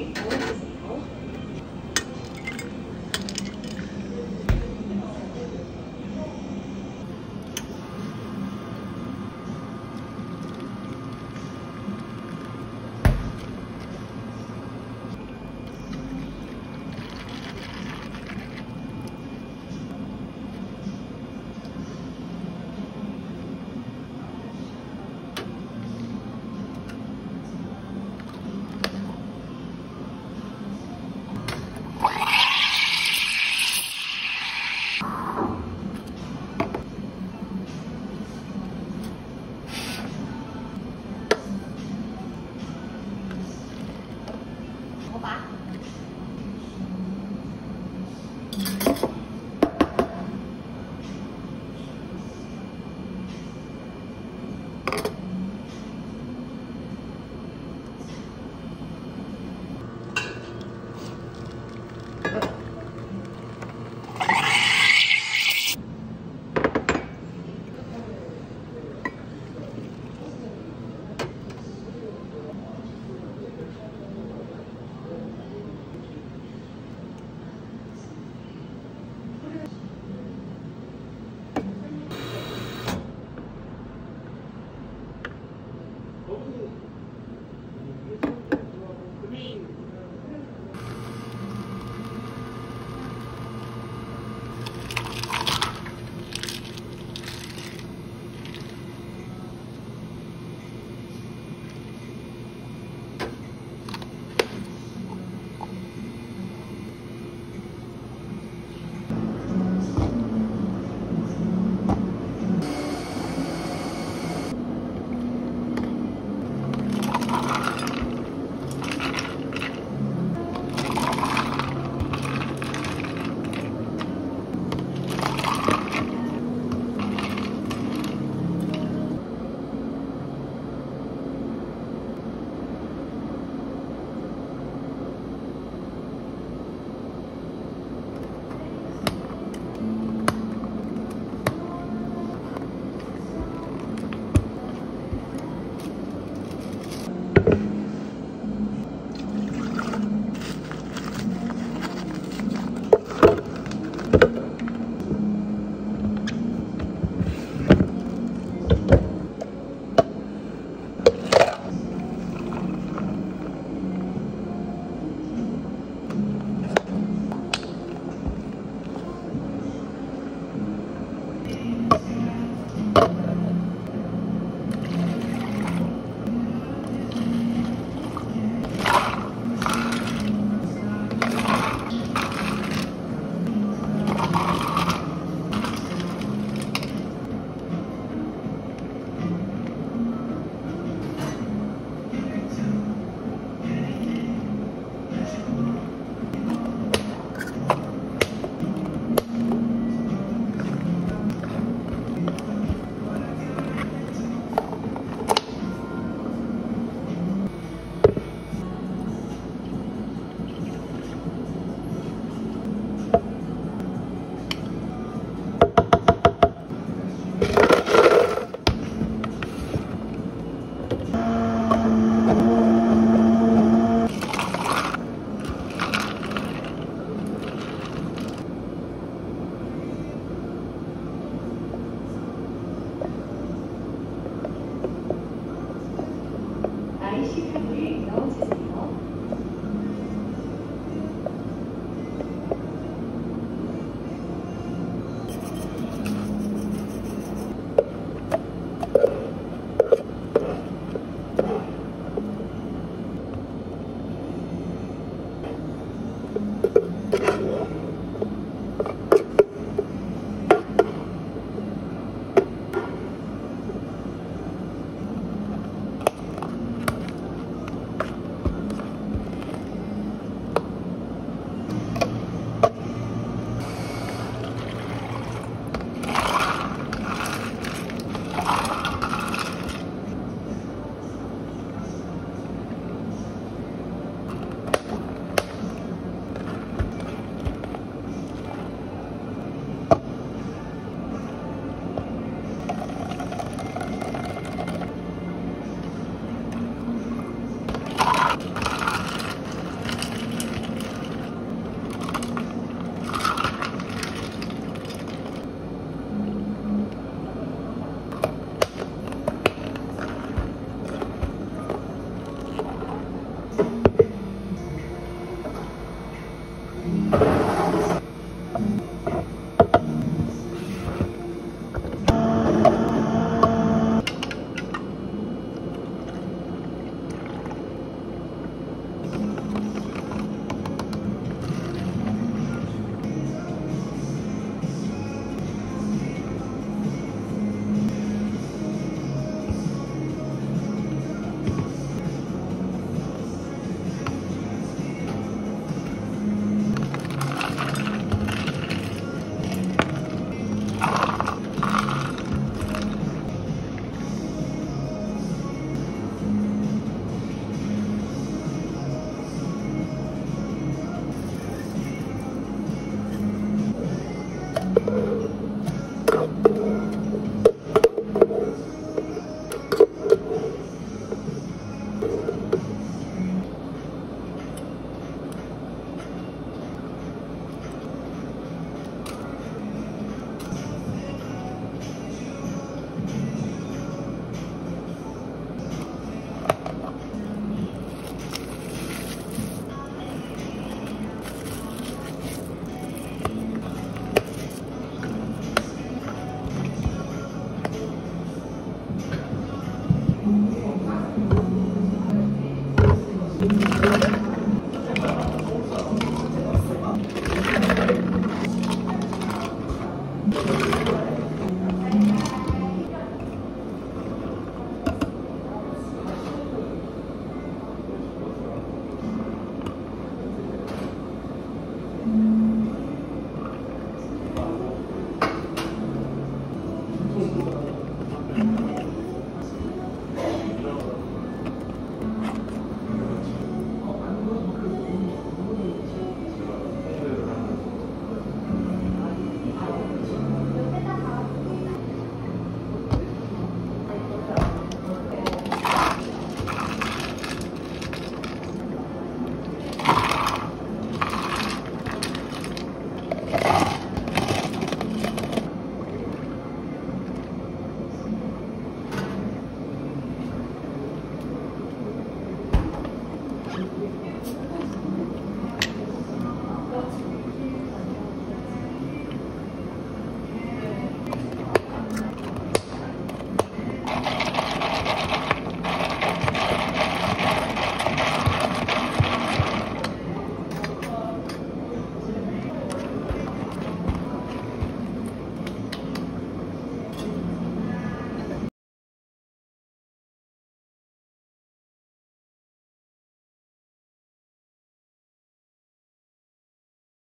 IC